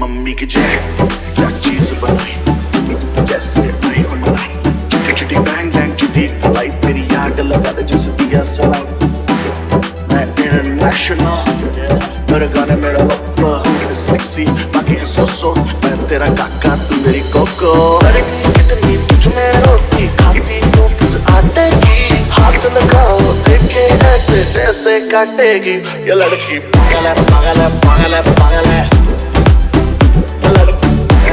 Mummy की जय क्या चीज़ बनाई जैसे आई हो मलाई चिटी चिटी बैंग बैंग चिटी मलाई तेरी आग लगा दे जैसे दिया सलाई मैं इंटरनेशनल मेरे गाने मेरा लप्पा सेक्सी बाकी है सो सो मैं तेरा काका तू मेरी कोको अरे कितनी तुझ में रोटी खाती तू किस आटे की हाथ लगाओ देखे ऐसे जैसे काटेगी ये लड़की पागल है पागल है पागल है पागल है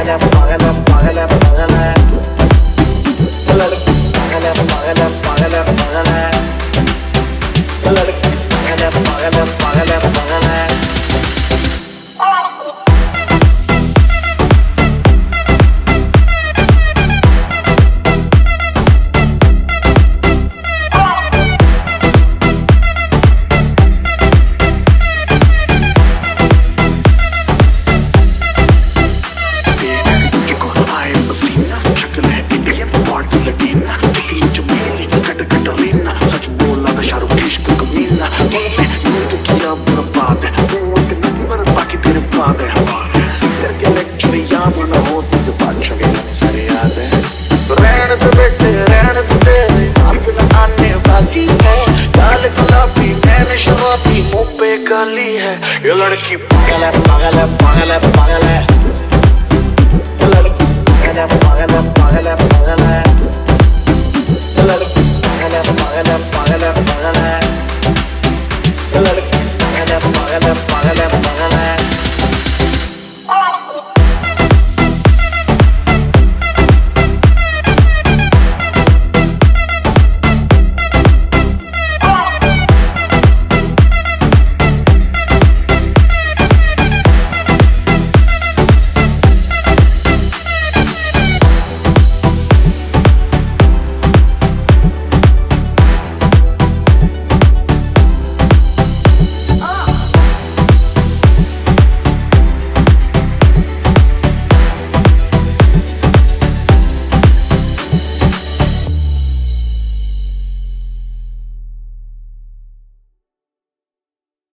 लड़की पागल है है ये लड़की पागल है पागल है पागल है। पागल